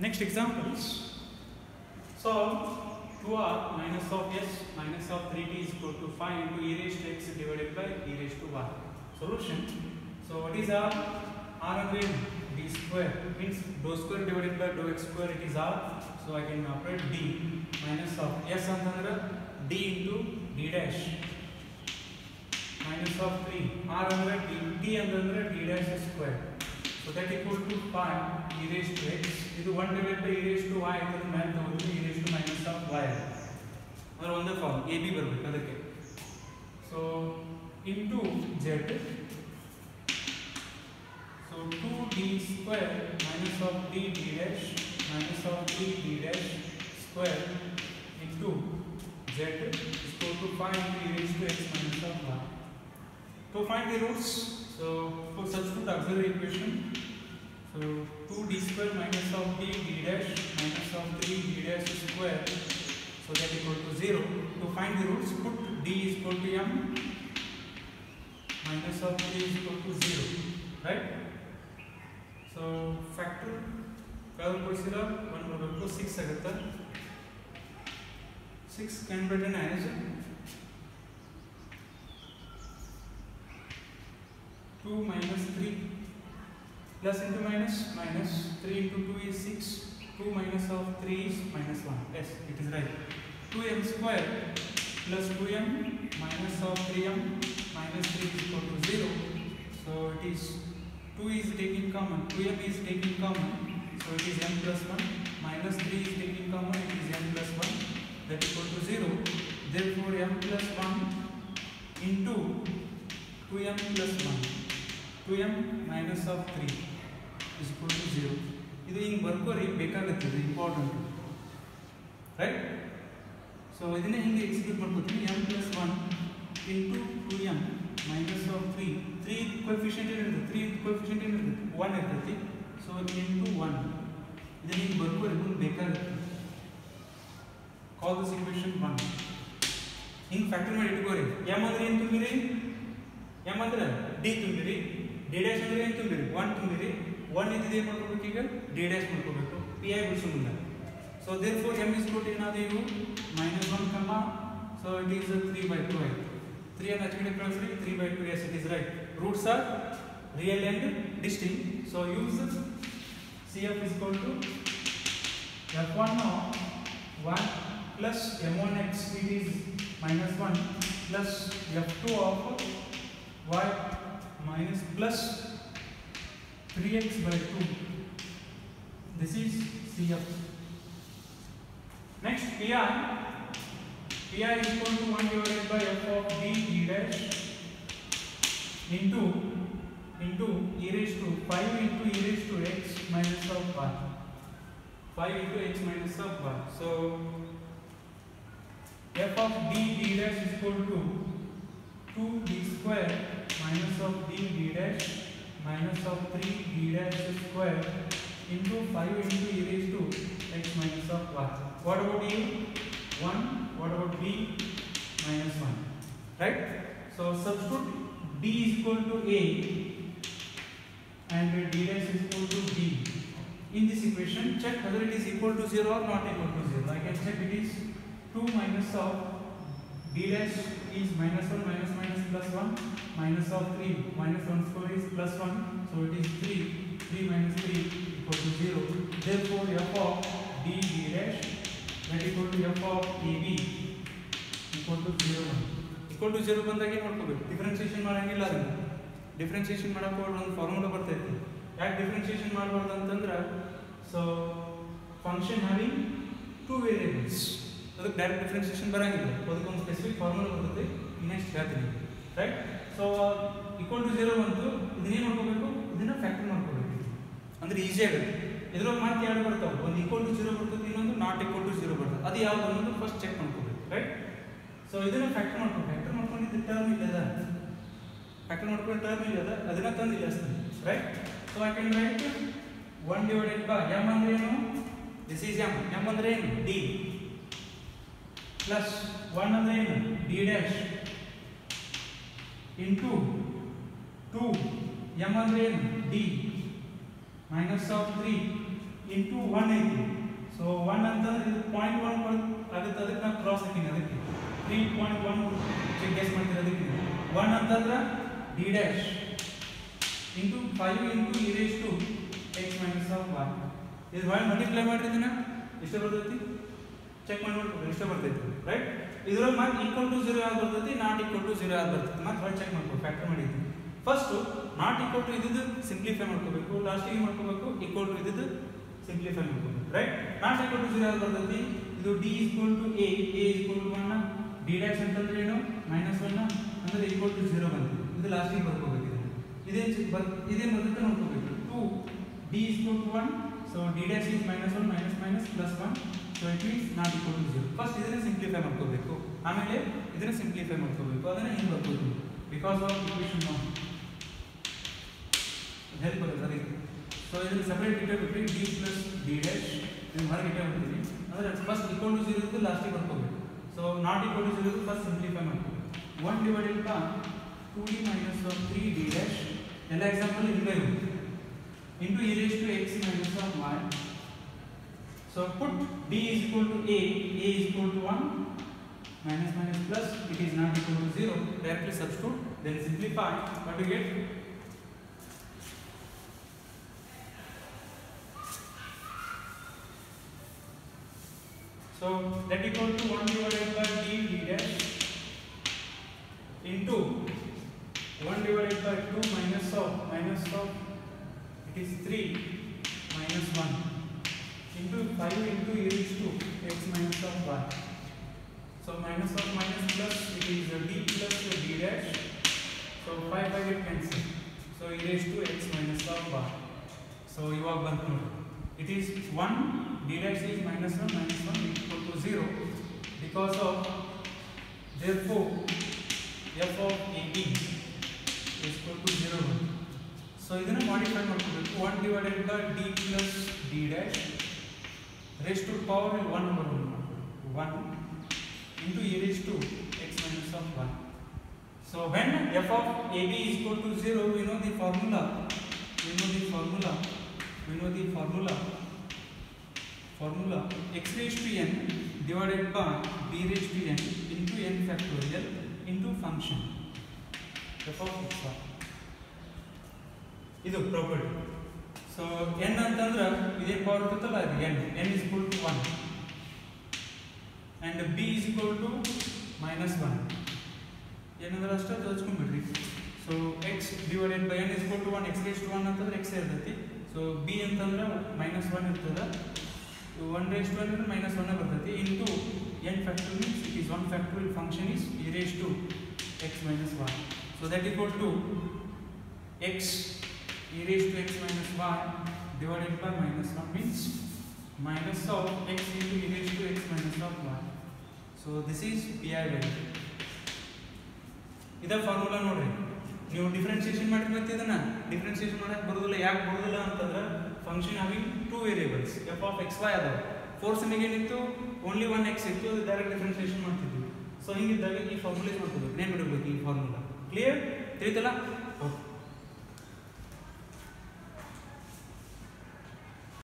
Next examples. Solve 2r minus of s minus of 3t is equal to 5 into e raised to x divided by e raised to y. Solution. So what is r? r ಅಂದ್ರೆ ಏನು? d square means dou square divided by dou x square it is r. So I can operate d minus of s ಅಂತಂದ್ರೆ d into d dash minus of 3 r ಅಂದ್ರೆ d t ಅಂತಂದ್ರೆ d dash square. So that equal to 5 e raised to x ಇದು 1 divided by e raised to y ಇದರ ಮೇಲೆ ತಗೊಂಡು e raised to minus of y ಅಂದ್ರೆ ಒಂದೇ form A B ಬರಬೇಕು ಅದಕ್ಕೆ so into Z so two D square minus of D D dash minus of D D dash square into Z is equal to 5 into e raised to x minus of y. To find the roots, So for substitute auxiliary equation, so 2d square minus of d d dash minus of 3 d dash square, so that equal to zero. To find the roots, put d is equal to m minus of 3 is equal to zero, right? So factor कल कोशिला 1 बराबर को 6 आगता 6 can be written as 2 minus 3 plus into minus minus 3 into 2 is 6 2 minus of 3 is minus 1 yes it is right. 2m square plus 2m minus of 3m minus 3 is equal to 0 so it is 2 is taking common. 2m is taking common. So it is m plus 1 minus 3 is taking common. It is m plus 1 that equal to 0 therefore m plus 1 into 2m plus 1 2m M of 3 three equal to 0 ಇದು ಹಿಂಗೆ ಬರ್ಕೋರಿ ಬೇಕಾಗುತ್ತೆ, ಇದು important right so ಇದನ್ನೇ ಹಿಂಗೆ execute ಮಾಡ್ಕೋತೀನಿ. M plus one into two M minus of three three coefficient ಏನಿರುತ್ತೆ three coefficient one ಇರ್ತೈತಿ so into one ಇದನ್ನ ಹಿಂಗೆ ಬರ್ಕೋರಿ, ಮುಂದೆ ಬೇಕಾಗುತ್ತೆ. ಕಾಲ್ ದಿಸ್ ಇಕ್ವೇಷನ್ ಒನ್ ಹಿಂಗೆ ಫ್ಯಾಕ್ಟ್ರಿ ಮಾಡಿ ಇಟ್ಕೋರಿ. ಎಂ ಅಂದ್ರೆ ಏನು ತುಂಬಿರಿ? ಎಂ ಅಂದ್ರೆ ಡಿ ತುಂಬಿರಿ. ಡಿ ಡ್ಯಾಶ್ ಅಂದ್ರೆ ಏನು ತುಂಬಿರಿ ಒನ್ ತುಂಬಿರಿ ಒನ್ ಇದ್ದಿದ್ದು ಏನು ಮಾಡ್ಕೋಬೇಕು ಈಗ ಡಿ ಡ್ಯಾಶ್ ಮಾಡ್ಕೋಬೇಕು ಪಿ ಐ ಬಿಡಿಸು ಮುಂದೆ so there four M is ಕೊಟ್ಟು ಏನಾದ್ರು ಇವು minus one comma so it is three by two ಆಯ್ತು ತ್ರೀ ಅನ್ನು ಹಚ್ಕಡೆ ಕಳಿಸ್ರಿ three by two yes it is right roots are real and distinct so use C F is equal to F one one plus M one X it is minus one plus F two of y minus plus 3x by 2 this is CF. Next PI is equal to 1 divided by f of d d dash into into e raised to 5 into e raised to x minus of y. 5 into x minus of y. So f of d d dash is equal to 2 d square minus of d dash minus of 3 d dash square into 5 into e raised to x minus of 1. What about a? 1. What about b? Minus 1. Right? So substitute d is equal to a and d dash is equal to b. In this equation, check whether it is equal to 0 or not equal to 0. I can check it is 2 minus of d dash is minus 1 minus minus plus 1 minus of 3 minus 1 square is plus 1 so it is 3 3 minus 3 equal to 0 therefore, f of d dash, that equal to f of ab equal to 0 1 equal to 0 ಬಂದಾಗ ಏನು ಮಾಡ್ಕೋಬೇಕು? Differentiation ಮಾಡಂಗಿಲ್ಲ ಅದನ್ನು. Differentiation ಮಾಡಕ್ಕೆ ಒಂದು formula ಬರ್ತೈತಿ ಯಾಕೆ differentiation ಮಾಡಬಾರ್ದು ಅಂತಂದ್ರೆ so function having two variables ಅದಕ್ಕೆ ಡೈರೆಕ್ಟ್ ಡಿಫ್ರೆನ್ಸಿಯೇಷನ್ ಬರೋಂಗಿಲ್ಲ. ಅದಕ್ಕೊಂದು ಸ್ಪೆಸಿಫಿಕ್ ಫಾರ್ಮುಲಾ ಬರುತ್ತೆ. ನೆಕ್ಸ್ಟ್ ಹೇಳ್ತೀನಿ right so equal to zero ಬಂತು ಇದನ್ನೇನು ಮಾಡ್ಕೋಬೇಕು ಇದನ್ನ ಫ್ಯಾಕ್ಟರ್ ಮಾಡ್ಕೋಬೇಕು ಅಂದ್ರೆ ಈಸಿ ಆಗುತ್ತೆ ಇದ್ರೊಳಗೆ ಮಾತು ಎರಡು ಬರ್ತಾವೆ ಒಂದು ಈಕ್ವಲ್ ಟು ಜೀರೋ ಬರ್ತದೆ ಇನ್ನೊಂದು ನಾಟ್ ಈಕ್ವಲ್ ಟು ಜೀರೋ ಬರ್ತದೆ ಅದು ಯಾವ್ದು ಅನ್ನೋದು ಫಸ್ಟ್ ಚೆಕ್ ಮಾಡ್ಕೋಬೇಕು ರೈಟ್ ಸೊ ಇದನ್ನ ಫ್ಯಾಕ್ಟರ್ ಮಾಡ್ಕೊ ಫ್ಯಾಕ್ಟರ್ ಮಾಡ್ಕೊಂಡಿದ್ದು ಟರ್ಮ್ ಇಲ್ಲ ಅದ ಫ್ಯಾಕ್ಟರ್ ಮಾಡ್ಕೊಂಡು ಟರ್ಮ್ ಇಲ್ಲ ಅದ ಅದನ್ನ ತಂದು ಇಲ್ಲ right so I can write one divided by M ಅಂದ್ರೆ ಏನು ದಿಸ್ ಈಸ್ ಎಮ್ ಎಮ್ ಅಂದ್ರೆ ಏನು ಡಿ ಪ್ಲಸ್ ಒನ್ ಅಂದ್ರೆ ಏನು D dash into two M ಅಂದ್ರೆ ಏನು D minus of three into one ಐತಿ ಸೊ ಒನ್ ಅಂತಂದ್ರೆ ಇದು ಪಾಯಿಂಟ್ ಒನ್ ಆಗುತ್ತೆ, ಅದಕ್ಕೆ ನಾನು ಕ್ರಾಸ್ ಹಾಕಿನಿ, ಅದಕ್ಕೆ. ತ್ರೀ ಪಾಯಿಂಟ್ ಒನ್ ಗೆಸ್ ಮಾಡ್ತೀರಿ, ಅದಕ್ಕೆ. ಒನ್ ಅಂತಂದ್ರೆ D dash into five into E raise to X minus of one ಇದು ಮಾಡಿ ಮಲ್ಟಿಪ್ಲೈ ಮಾಡಿರಿ ಇದನ್ನ ಎಷ್ಟು ಬರ್ತೈತಿ ಚೆಕ್ ಮಾಡಿ ನೋಡ್ಬೇಕು ಎಷ್ಟು ಬರ್ತೈತಿ ರೈಟ್ ಇದ್ರೊಳಗೆ ಮತ್ತೆ ಈಕ್ವಲ್ ಟು ಜೀರೋ ಯಾವ್ದು ಬರ್ತೈತಿ? ನಾಟ್ ಈಕ್ವಲ್ ಟು ಜೀರೋ ಯಾವ್ದು ಬರ್ತೈತಿ? ಮತ್ತೆ ಹೊಳ್ಳಿ ಚೆಕ್ ಮಾಡ್ಕೋ ಫ್ಯಾಕ್ಟರ್ ಮಾಡಿದ್ವಿ. ಫಸ್ಟು ನಾಟ್ ಈಕ್ವಲ್ ಟು ಇದ್ದಿದ್ದು ಸಿಂಪ್ಲಿಫೈ ಮಾಡ್ಕೋಬೇಕು. ಲಾಸ್ಟಿಗೆ ಮಾಡ್ಕೋಬೇಕು ಈಕ್ವಲ್ ಟು ಇದ್ದಿದ್ದು ಸಿಂಪ್ಲಿಫೈ ಮಾಡ್ಕೋಬೇಕು right not equal to zero ಯಾವ್ದು ಬರ್ತೈತಿ? ಇದು D equal to A A equal to one D dash ಅಂತಂದ್ರೆ ಏನು? ಮೈನಸ್ ಒನ್ ಅಂದ್ರೆ ಈಕ್ವಲ್ ಟು ಜೀರೋ ಬಂದಿದೆ ಇದು ಲಾಸ್ಟಿಗೆ ಬರ್ಕೋಬೇಕು ಇದೇನು ಬರ್ ಇದೇನು ಬರುತ್ತೆ ನೋಡ್ಕೋಬೇಕು. Two D equal to one so D dash is minus one minus minus plus one so it means not equal to zero first ಇದನ್ನ ಸಿಂಪ್ಲಿಫೈ ಮಾಡ್ಕೋಬೇಕು ಆಮೇಲೆ ಇದನ್ನ ಸಿಂಪ್ಲಿಫೈ ಮಾಡ್ಕೋಬೇಕು ಅದನ್ನ ಹಿಂಗೆ ಬರ್ಕೋದು because of equation one help ಬರುತ್ತೆ ಅದಕ್ಕೆ ಸೊ ಇದನ್ನ separate ಇಟ್ಟಬಿಟ್ಟು D plus D dash ಇದನ್ನ ಹೊರಗೆ ಇಟ್ಟಬಿಡ್ತೀವಿ ಅಂದರೆ ಫಸ್ಟ್ ಈಕ್ವಲ್ ಟು ಜೀರೋ ಇದ್ದು ಲಾಸ್ಟಿಗೆ ಬರ್ಕೋಬೇಕು so not equal to zero first simplify ಮಾಡ್ಕೋಬೇಕು one divided by two D minus of three D dash ಎಲ್ಲ ಎಕ್ಸಾಂಪಲ್ ಹಿಂಗೆ ಇರುತ್ತೆ Into e raised to x minus of y. So put b is equal to a, a is equal to 1, minus minus plus, it is not equal to 0. Directly substitute, then simplify. What do you get? So that equal to 1 divided by d d dash into 1 divided by 2 minus of minus of it is 3 minus 1 into 5 into e raised to x minus of 1. So minus of minus plus it is d plus to d dash. So 5 by get cancelled. So e raised to x minus of 1. So you have concluded. It is 1 d dash is minus 1 minus 1 equal to 0 because of therefore f of so ಇದನ್ನು modify ಮಾಡ್ಕೋಬೇಕು one divided by D plus D dash raise to power one number one one into A raise to X minus of one so when F of A B is equal to zero we know the formula we know the formula we know the formula formula x raised to n divided by b raised to n into n factorial into function f of x y ಇದು property so N ಅಂತಂದ್ರೆ ಇದೇ power ಇರ್ತಲ್ಲ ಅದು N N is equal to one and B is equal to minus one ಏನಂದ್ರೆ ಅಷ್ಟೇ ತೋರಿಸ್ಕೊಂಡ್ಬಿಡ್ರಿ so X divided by N is equal to one X raise to one ಅಂತಂದ್ರೆ X ಇರ್ತೈತಿ. So B ಅಂತಂದ್ರೆ minus one ಇರ್ತದೆ. One raise to ಅಂದ್ರೆ minus one ಬರ್ತೈತಿ. Into N factor means it is one factorial function is E raise to X minus one so that equal to x e raised to x minus y divided by minus 1 means minus of x into e raised to x minus of y. So, this is pi value. ಇದ formula ನೋಡ್ರಿ. ನೀವು differentiation ಮಾಡಿ ಇದನ್ನ? Differentiation ಮಾಡಕ್ಕೆ ಬರೋದಿಲ್ಲ. ಯಾಕೆ ಬರೋದಿಲ್ಲ ಅಂತಂದ್ರೆ function having two variables F of X Y ಅದಾವ. ಫೋರ್ಸ್ ಏನಿತ್ತು? ಓನ್ಲಿ ಒನ್ ಎಕ್ಸ್ ಇತ್ತು. ಅದು ಡೈರೆಕ್ಟ್ ಡಿಫ್ರೆನ್ಸಿಯೇಷನ್ ಮಾಡ್ತಿದ್ವಿ. ಸೊ ಹಿಂಗಿದ್ದಾಗ ಈ ಫಾರ್ಮುಲಾ ಮಾಡ್ತಿದ್ವಿ? ನೇಮ್ ಇಡಬೇಕು ಈ ಫಾರ್ಮುಲಾ ಕ್ಲಿಯರ್ ತಿಳಿತಲ್ಲ?